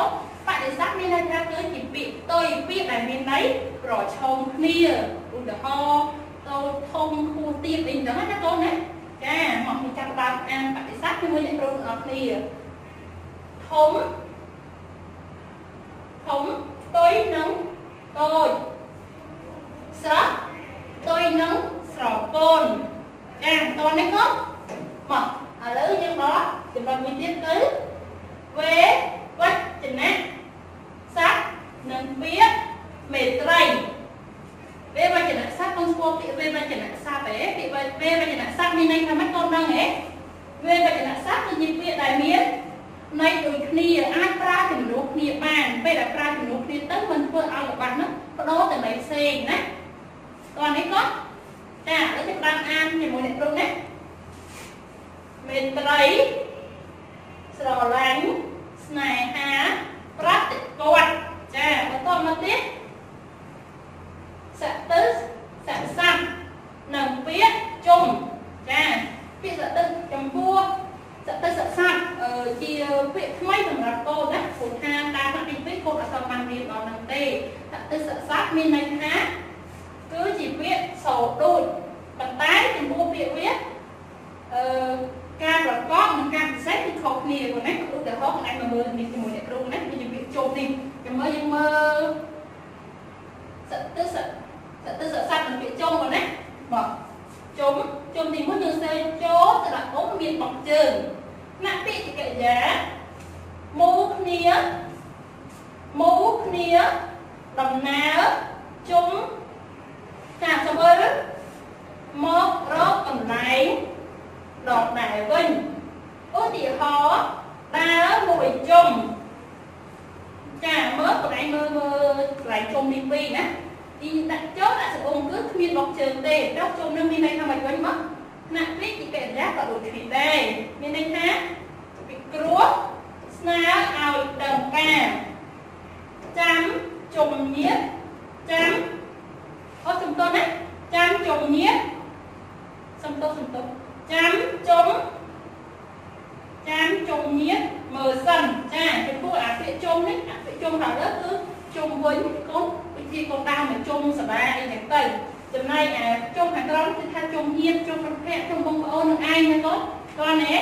មែនទេកូនបដិស័កមានន័យថាគឺជាពាក្យផ្ទុយពាក្យដែលមានន័យប្រឈមគ្នាឧទាហរណ៍តូចធំខួរទៀតអីចឹងណាកូនណាចាមកពីចាប់ដើមអានបដិស័កជាមួយអ្នកគ្រូទាំងអស់គ្នាធំធំផ្ទុយនឹងតូចស្រស់ផ្ទុយនឹងស្រពន់ចាតោះនេះកូនមកឥឡូវយើងដល់ចំណុចមួយទៀតគឺវេវចនៈស័កនិងពាក្យមេត្រីវេវចនៈស័កកូនស្គាល់ពាក្យវេវចនៈស័កទេពាក្យវេវចនៈស័កមានន័យថាម៉េចកូនដឹងទេវេវចនៈស័កគឺជាពាក្យដែលមានន័យដូចគ្នាអាចប្រើជំនួសគ្នាបានពេលដែលប្រើជំនួសគ្នាទៅមិនធ្វើឲ្យល្បတ်នោះបដូរទៅន័យផ្សេងណាតោះនេះគាត់ចាឥឡូវយើងបានអានជាមួយអ្នកគ្រូណាមេត្រី ស្រឡាញ់ស្នេហាប្រតិបត្តិចាបន្តមកទៀតសតិសស័កនិងពាក្យជុំចាពាក្យសតិចំពោះសតិសស័កជាពាក្យថ្មីសម្រាប់កូនណាព្រោះថាតាមថ្នាក់ទី2កូនអត់សូវបានរៀនដល់នឹងទេសតិសស័កមានន័យថាគឺជាពាក្យសោដូចប៉ុន្តែចំពោះពាក្យវាអឺការប្រកបនិងការពិសេសគឺខុសគ្នាគាត់ ណាឧទាហរណ៍អាចមកមើលនេះជាមួយអ្នកគ្រូណាវាជាពាក្យជុំនេះចាំមើលយើងមើលសតិសសតិសស័កនិងពាក្យជុំគាត់ណាមកជុំជុំទី1យើងសេចូលស្រៈអុំមានបកជើងណាពាក្យកិរិយាមូគ្នាមូគ្នាដំណើរជុំចាចាំមើលមករកកន្លែងដកដែរវិញឧទាហរណ៍ ដើរមួយជុំចាមើលកន្លែងមើលមើលកន្លែងជុំទី2ណាទីដាក់ចុះដាក់សង្អុំគឺគ្មានបកជើងទេចុះជុំនឹងមានន័យថាម៉េចវិញមកថ្នាក់ពេកទីកិរិយាក៏ដូចគ្នាដែរមានន័យថាពីគ្រោះស្នើឲ្យដើមការចាំជំញាតចាំអូសំទោសណាចាំជំញាតសំទោសសំទោសចាំជុំ ចាំជុំញាតមើលសិនចាចំពោះអាពាក្យជុំនេះអាពាក្យជុំដល់លើគឺជុំវិញកូនវិធីកូនដើមមកជុំសបាអីហ្នឹងទៅចំណែកអាជុំខាងក្រោមគឺថាជុំញាតជុំប្រភេទជុំបងប្អូននឹងឯងណាកូនគាត់ណែ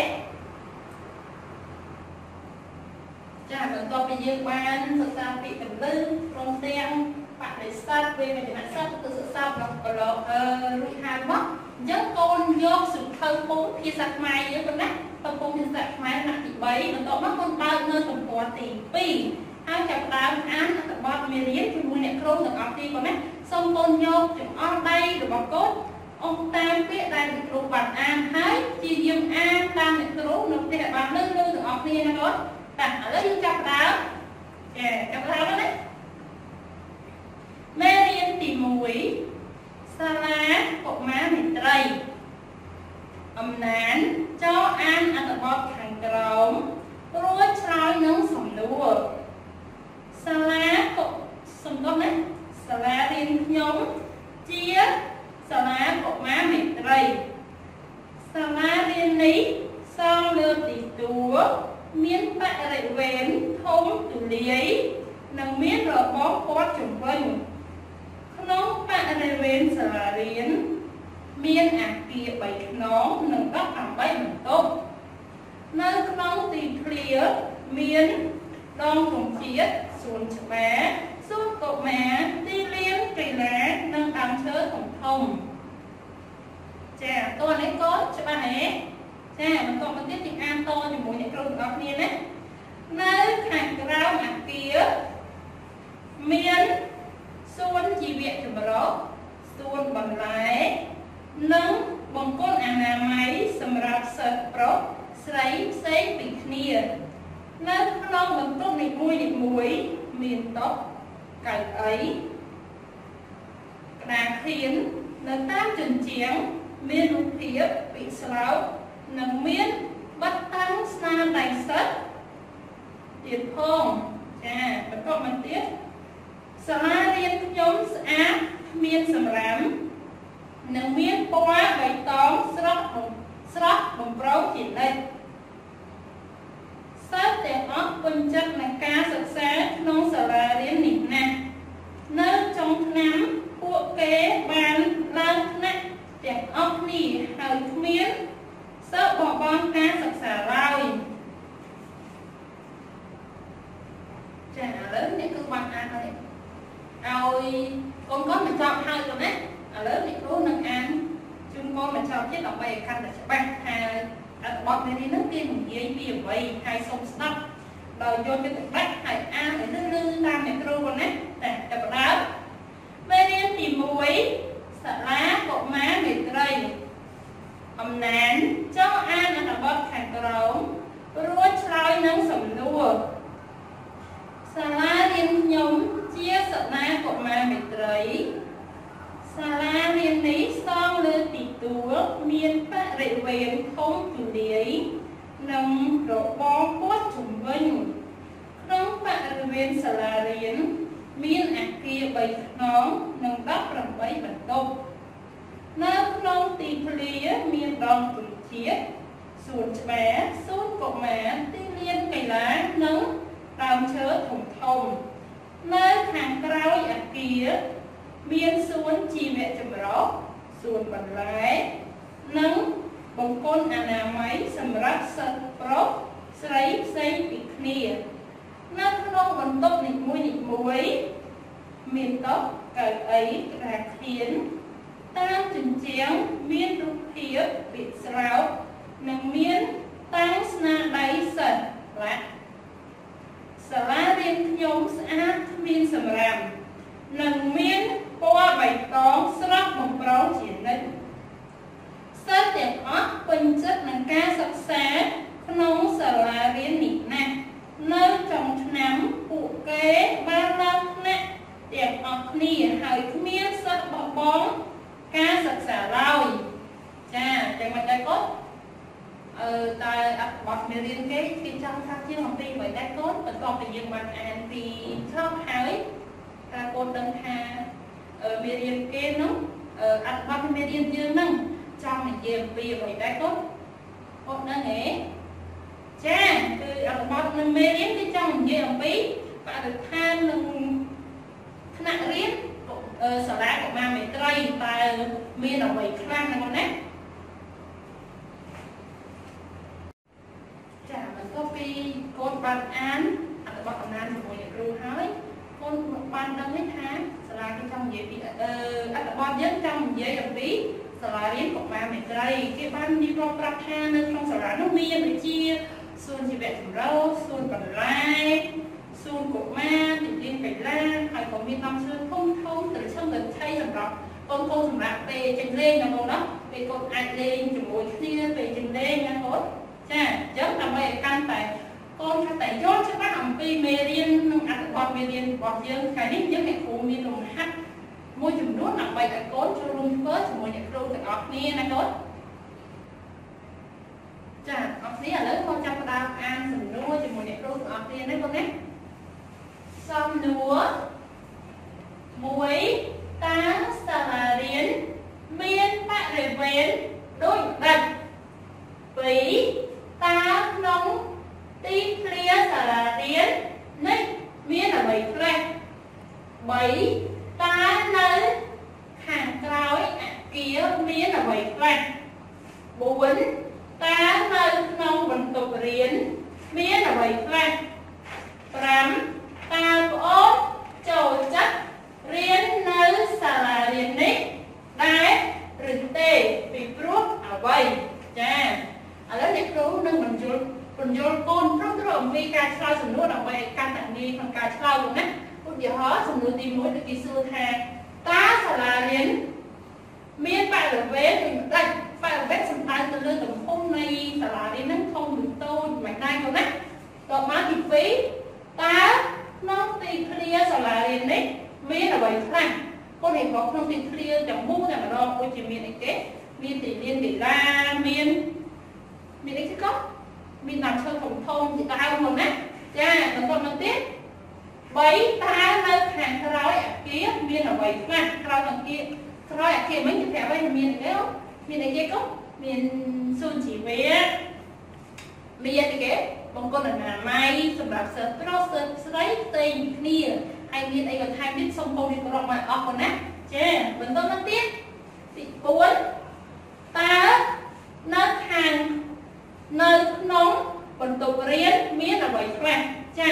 ចាបន្ទាប់ពីយើងបានសិក្សាពាក្យពលឹងព្រមទាំងបដិសេធវេវចនៈសត្វទៅសិក្សាដល់កន្លងអឺរួចហើយមក អញ្ចឹងកូនយកសង្ខៅពុំភាសាខ្មែរយើងប៉ុណ្ណាតំពុំភាសាខ្មែរថ្នាក់ទី3បន្ទាប់មកកូនបើកនៅទំព័រទី2ហើយចាប់ដើមអានអត្ថបទមេរៀនជាមួយអ្នកគ្រូទាំងអស់ទីប៉ុណ្ណាសូមកូនយកចង្អុលដៃរបស់កូនអុំតាមពាក្យដែលអ្នកគ្រូបានអានហើយជាយាមអានតាមអ្នកគ្រូនៅផ្ទះបានលើលើទាំងអស់គ្នាណាកូនតែឥឡូវយើងចាប់ដើមចាចាប់ដើមណាមេរៀនទី1សាលាកុមារមិ ត្រីអំណានចោអានអត្ថបទខាងក្រោមរួចឆ្លើយនឹងសំណួរសាលាកុសំដុំណាសាលារៀនខ្ញុំជាសាលាកុមារមិត្រីសាលារៀននេះសង់លើទីទួលមានបរិវេណធំទូលាយនិងមានរបងព័ទ្ធជុំវិញក្នុងបរិវេណសាលារៀន មានអគារ3ខ្នងនិង18បន្ទប់នៅក្នុងទីធ្លាមានដងគំជាតិសួនច្បារសួនកុមារទីលានកីឡានិងដើមឈើធំធំចាតើនេះកូនច្បាស់ទេចាបន្តមកទៀតយើងអានតជាមួយអ្នកគ្រូទាំងអស់គ្នាណានៅខាងក្រោមអគារមានសួនជីវៈចម្រុះសួនបន្លែ និងបង្គន់អនាម័យសម្រាប់សិស្សប្រុសស្រីផ្សេងពីគ្នានៅក្នុងបន្ទប់នីមួយនីមួយមានតុកៅអីក្តារខៀននៅតាមជញ្ជាំងមានរូបភាពពីស្លោកនិងមានបិទតាំងស្នាដៃសិស្សទៀតផងចចាបន្តមកទៀតសាលារៀនខ្ញុំស្អាតមានសម្រាម និងមានពណ៌បៃតងស្រស់ស្រស់បំប្រងជានិច្ចសិស្សទាំងអស់ពេញចិត្តនឹងការសិក្សាក្នុងសាលារៀននេះណាស់នៅចុងឆ្នាំពួកគេបានឡើងថ្នាក់ទាំងអស់គ្នាហើយគ្មានសិស្សបបង់ការសិក្សាឡើយចាឥឡូវនេះគឺបានអានហើយកូនកូនបញ្ចប់ហើយទៅណា ឥឡូវអ្នកគ្រូនឹងអានជូនកូនបញ្ចប់ទៀតដើម្បីឲ្យកាន់តែច្បាស់ថាអត្ថបទនេះនឹងគេនិយាយពីអ្វីហើយសូមស្ដាប់ដោយយកចិត្តទុកដាក់ហើយអានឲ្យលឺលឺតាមអ្នកគ្រូប៉ុណ្ណាតែតែបដើមេរៀនទី1សាលាកុមារមេត្រីអំណានចង់អានអត្ថបទខាងក្រោមរួចឆ្លើយនឹងសំណួរសាលារៀនខ្ញុំជាសនាកុមារមេត្រី សាលារៀននេះសង់លើទីទួលមានបរិវេណធំទូលាយនិងរបងព័ទ្ធជុំវិញក្នុងបរិវេណសាលារៀនមានអគារ3ខ្នងនិង18បន្ទប់នៅក្នុងទីធ្លាមានដងទន្ជាតិសួនច្បារសួនកុមារទីលានកីឡានិងដើមឈើធំធំនៅខាងក្រោយអគារ មានសួនជីវៈចម្រុះសួនបន្លែនិងបង្គន់អនាម័យសម្រាប់សិស្សប្រុសស្រីផ្សេងពីគ្នានៅក្នុងបន្ទប់នីមួយនីមួយមានតុកៅអីក្តារខៀនតាមជញ្ជាំងមានរូបភាពវិស្រោបនិងមានតាំងស្នាដៃសិស្សឡាក់សាលារៀនខ្ញុំស្អាតគ្មានសម្រាមនិងមាន ពណ៌បៃតងស្រស់បំប្រងជានិច្ចសិស្សទាំងអស់ពេញចិត្តនឹងការសិក្សាក្នុងសាលារៀននេះណាស់នៅចុងឆ្នាំពួកគេបានឡើងថ្នាក់ទាំងអស់គ្នាហើយគ្មានសិស្សបបងការសិក្សាឡើយចាយ៉ាងម៉េចដែរកូនអឺតែអត្ថបទមេរៀនគេគេចង់ថាជាងអំពីអ្វីដែរកូនបន្ទាប់ពីយើងបានអានពីចប់ហើយតើកូនដឹងថា មេរៀនគេនោះអត្ថបទមេរៀនយើងហ្នឹងចង់និយាយអំពីអ្វីដែរកូនកូនដឹងទេចាគឺអត្ថបទនឹងមេរៀនគេចង់និយាយអំពីបរិស្ថាននិងថ្នាក់រៀនសាលាកុមារមេត្រីតើមានអ្វីខ្លះហ្នឹងណាចាបន្ទាប់ពីកូនបានអានអត្ថបទអំណាចជាមួយអ្នកគ្រូហើយកូនបានដឹងទេថា សាលាគេចង់និយាយពីអត្ថបទយើងចង់និយាយអំពីសាលារៀនកុមារមេត្រីគេបាននិយាយប្រាប់ថានៅក្នុងសាលានោះមានដូចជាសួនជីវៈចម្រុះសួនបន្លែសួនកុមារទីលានកីឡាហើយក៏មានដំឈើធំធំត្រឈឹងត្រឆៃសម្រាប់កូនកូនសម្រាប់ពេលចេញលេងណាបងណាពេលកូនអាចលេងជាមួយគ្នាពេលចេញលេងណាកូនចាអញ្ចឹងដើម្បីឲ្យកាន់តែកូនថាតែយល់ច្បាស់អំពីមេរៀននិងអត្ថបទ មេរៀនរបស់យើងថ្ងៃនេះយើងអ្នកគ្រូមានលំហាត់មួយចំនួនដើម្បីឲ្យកូនចូលរួមធ្វើជាមួយអ្នកគ្រូទាំងអស់គ្នាណាកូនចាអរគ្នាឥឡូវកូនចាប់ផ្ដើមអានសំណួរជាមួយអ្នកគ្រូទាំងអស់គ្នាណាកូនណាសំណួរ1តើសាលារៀនមានបរិវេណដូចដាច់2តើក្នុងទីធ្លាសាលារៀននេះមានអ្វីខ្លះ3តើនៅខាងក្រោយអគារមានអ្វីខ្លះ4តើនៅក្នុងបន្ទប់រៀនមានអ្វីខ្លះ5តើប្អូនចូលចិត្តរៀននៅសាលារៀននេះដែរឬទេពីព្រោះ អ្វីចាឥឡូវអ្នកគ្រូនឹងបញ្យល់បញ្យល់កូនព្រោះព្រោះអំពីការឆ្លើយសំណួរដើម្បីឲ្យកាន់តែងាយក្នុងការឆ្លើយលោកណាឧទាហរណ៍សំណួរទី1គឺគេសួរថាតើសាលារៀនមានបរិវេណឬមិនដាច់បរិវេណសំដៅទៅលើទំហំនៃសាលារៀនហ្នឹងធំឬតូចមិនដែរកូនណាតមកទី2តើក្នុងទីធ្លាសាលារៀននេះមានអ្វីខ្លះកូនរៀនរបស់ក្នុងទីធ្លាទាំងមូលតែម្ដងដូចជាមានអីគេ មានទីលានកីឡាមានមានអីគេក៏មានដើមឈើធំធំជាដើមហ្នឹងណាចាបន្តមកទៀត3តើនៅខាងក្រោយអាគារមានអ្វីខ្លះក្រោយអាគារក្រោយអាគារមិញគេប្រាប់ឲ្យមានអីគេមានអីគេក៏មានសុជីវៈមានអីគេបង្គន់អនាម័យសម្រាប់សិស្សប្រុសសិស្សស្រីផ្សេងគ្នាហើយមានអីបន្ថែមទៀតសូមកូនរៀបរាប់មកអស់ប៉ុណ្ណាចាបន្តមកទៀតទី4តើនៅខាងនៅក្នុងបន្ទប់រៀនមានអ្វីខ្លះចា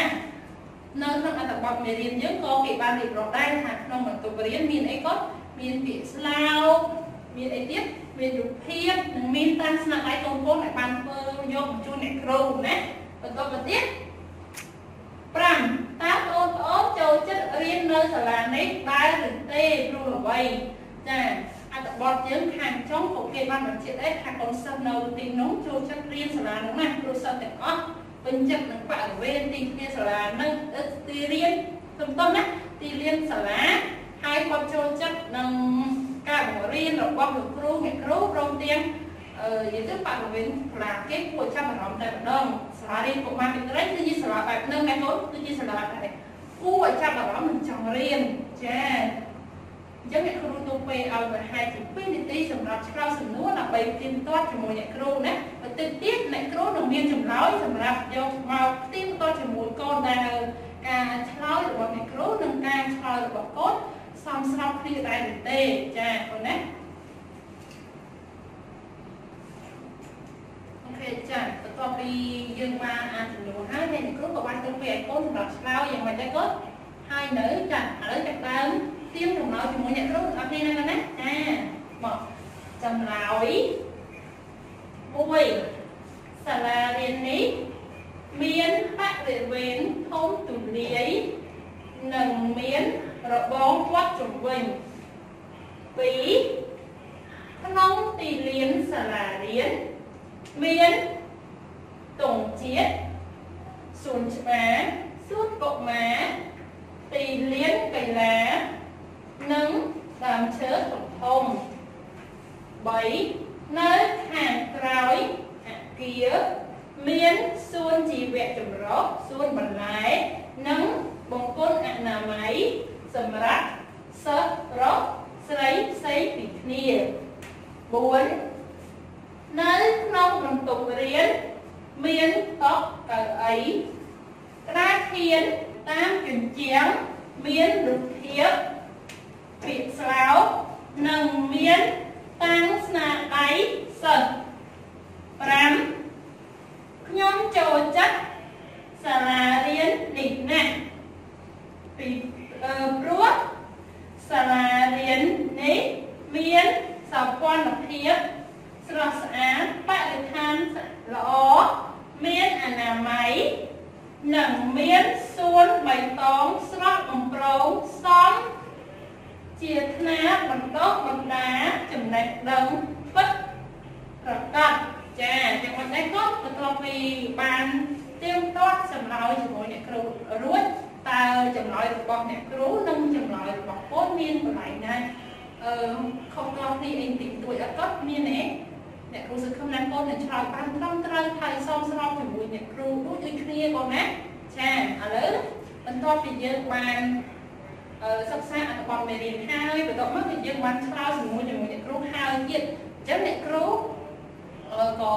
នៅក្នុងអត្ថបទមេរៀនយើងក៏គេបានរៀបរាប់ដែរថាក្នុង បន្ទប់រៀនមានអីក៏មានពាក្យស្លោកមានអីទៀតមានរូបភាពនិងមានតាំងស្នាដៃកូនៗដែលបានធ្វើយកបញ្ជូនអ្នកគ្រូណាបន្តទៅទៀត5តើបងប្អូនចូលចិត្តរៀននៅសាលានេះដែរឬទេព្រោះអ្វីចាអត្ថបទយើងខាងចុងក៏គេបានបញ្ជាក់ដែរថាកូនសិស្សនៅទីនោះចូលចិត្តរៀនសាលានោះណាព្រោះសិស្សទាំងអស់ពេញចិត្តនឹងបរិវេណទីធ្លាសាលានឹងទីរៀនសំតុំណាទីរៀនសាលា ហើយគាត់ចូលចិត្តនឹងការបង្រៀនរបស់លោកគ្រូអ្នកគ្រូព្រមទាំងអឺនិយាយទៅបរិវេណសាលាគេគួរចាប់អារម្មណ៍តែម្ដងសាលារៀនកុមារវិទ្យាគឺជាសាលាបែបហ្នឹងណាកូនគឺជាសាលាដែលគួរឲ្យចាប់អារម្មណ៍និងចង់រៀនចាអញ្ចឹងអ្នកគ្រូទូពេលឲ្យប្រហែលជា2នាទីសម្រាប់ឆ្លើយសំណួរដើម្បីទៀងទាត់ជាមួយអ្នកគ្រូណាបន្តិចទៀតអ្នកគ្រូនឹងមានចម្លើយសម្រាប់យកមកទៀងទាត់ជាមួយកូនដែលការឆ្លើយរបស់អ្នកគ្រូនិងការឆ្លើយរបស់កូន សមស្របគ្នាដែរឬទេចាកូនណាអូខេចាបន្ទាប់ពីយើងបានអានចំនួនហើយអ្នកគ្រូក៏បានទុកពេលឲ្យកូនសម្រាប់ឆ្លើយយ៉ាងម៉េចដែរកូនហើយនៅចាឥឡូវចាប់ដើមទៀមចម្លើយជាមួយអ្នកគ្រូអត់ទេណាកូនណាចាមកចម្លើយ1សាលារៀននេះមានបរិវេណធំទូលាយនិងមានរបងព័ទ្ធជុំវិញ2ក្នុងទីលានសាលារៀនមានទងជាតិសួនច្បារសួនកុមារ ទីលានកីឡានិងដើមឈើធំធំ3នៅខាងក្រោយអគារមានសួនជីវៈចម្រុះសួនបន្លែនិងបង្គន់អនាម័យសម្រាប់សិស្សប្រុសស្រីផ្សេងពីគ្នា4នៅក្នុងបន្ទប់រៀនមានតុកៅអីក្តារខៀនតាមជញ្ជាំង មានរូបភាពពាក្យស្លោកនិងមានតាំងស្នាដៃសិស្ស5ខ្ញុំចូលចិត្តសាលារៀននេះណាស់ពីព្រោះសាលារៀននេះមានសោភ័ណភាពស្រស់ស្អាតបរិស្ថានល្អមានអនាម័យ និងមានសួនបៃតងស្រស់បំប្រងសមជាថ្នាលបណ្ដុះបណ្ដាចំណេះដឹងពិតប្រកបចាចឹងមិនដែរគាត់បន្ទាប់ពីបានទៀមទាត់ចម្លើយជាមួយអ្នកគ្រូរួចតើចម្លើយរបស់អ្នកគ្រូនិងចម្លើយរបស់កូនមានកន្លែងណាអឺខុសគ្នាគ្នាអីតិចតួចអត់គាត់មានទេ អ្នកគ្រូសង្ឃឹមណាកូននឹងឆ្លើយបានត្រឹមត្រូវហើយសមស្របជាមួយអ្នកគ្រូដូចដូចគ្នាកូនណាចាឥឡូវបន្ទាប់ពីយើងបានសិក្សាអត្ថបទមេរៀនហើយបន្ទាប់មកគឺយើងបានឆ្លើយជាមួយជាមួយអ្នកគ្រូហើយទៀតអញ្ចឹងអ្នកគ្រូក៏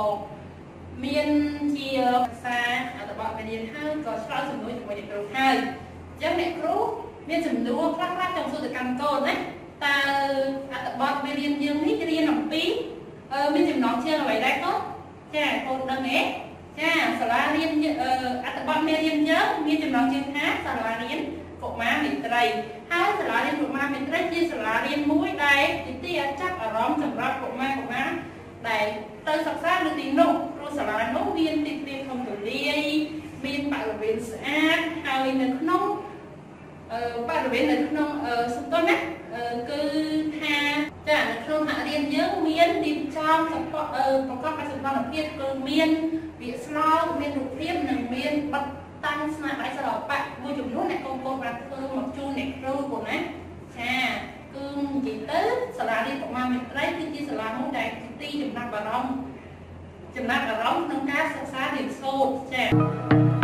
មានជាភាសាអត្ថបទមេរៀនហើយក៏ឆ្លើយសំណួរជាមួយអ្នកគ្រូហើយអញ្ចឹងអ្នកគ្រូមានសំណួរខ្លះៗចង់សួរទៅកាន់កូនណាតើអត្ថបទមេរៀនយើងនេះរៀនអំពី មានចំណងជើងអ្វីដែរកូនចាកូនដឹងទេចាសាលារៀនអត្ថបទមេរៀនយើងមានចំណងជើងថាសាលារៀនកុមារមេត្រីហើយសាលារៀនកុមារមេត្រីជាសាលារៀនមួយដែលជាទីចាប់អារម្មណ៍សម្រាប់កុមារកុមារដែលទៅសិក្សានៅទីនោះព្រោះសាលានោះមានទីធ្លាធំទូលាយមានបរិវេណស្អាតហើយនៅក្នុងអឺបរិវេណនៅក្នុងសំតុនណាគឺថា ចានៅក្នុងថ្នាក់រៀនយើងមានទីចំប្រកបប្រកបដោយសម្ព័ន្ធភាពគឺមានវាស្លោកមានរូបភាពនិងមានបិទតាំងស្នាដៃសិល្បៈមួយចំនួនអ្នកកូនកូនបានធ្វើមកជូនអ្នកគ្រូបងណាចាគឺនិយាយទៅសាលារៀនកុមារមេត្រីគឺជាសាលាមួយដែលទីចំណាប់អារម្មណ៍ចំណាប់អារម្មណ៍ក្នុងការសិក្សារៀនសូត្រចា៎